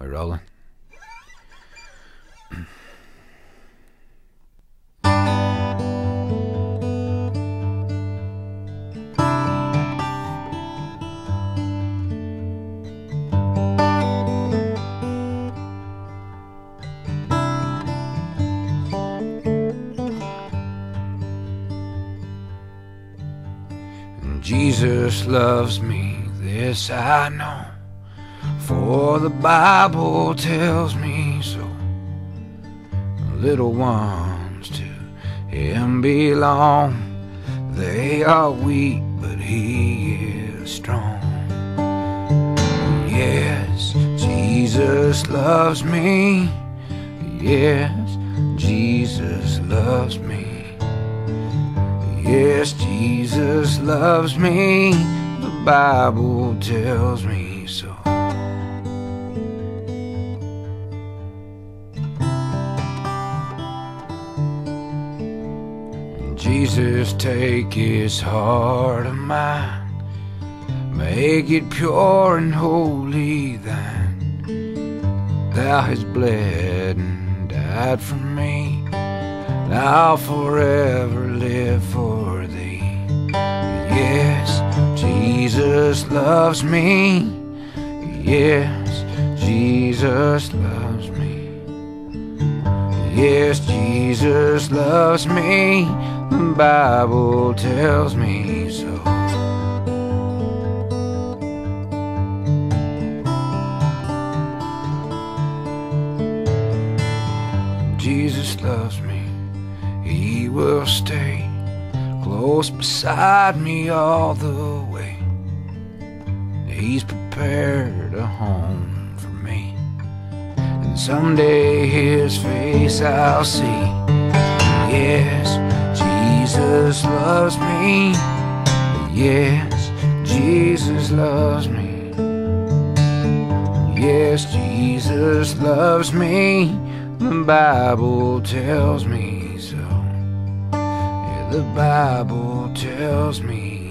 We're rolling. Jesus loves me, this I know. For the Bible tells me so. Little ones to him belong. They are weak, but he is strong. Yes, Jesus loves me. Yes, Jesus loves me. Yes, Jesus loves me. The Bible tells me so. Jesus, take his heart of mine, make it pure and holy thine. Thou hast bled and died for me, and I'll forever live for thee. Yes, Jesus loves me. Yes, Jesus loves me. Yes, Jesus loves me. The Bible tells me so. Jesus loves me. He will stay close beside me all the way. He's prepared a home someday his face I'll see. Yes, Jesus loves me. Yes, Jesus loves me. Yes, Jesus loves me. The Bible tells me so. Yeah, the Bible tells me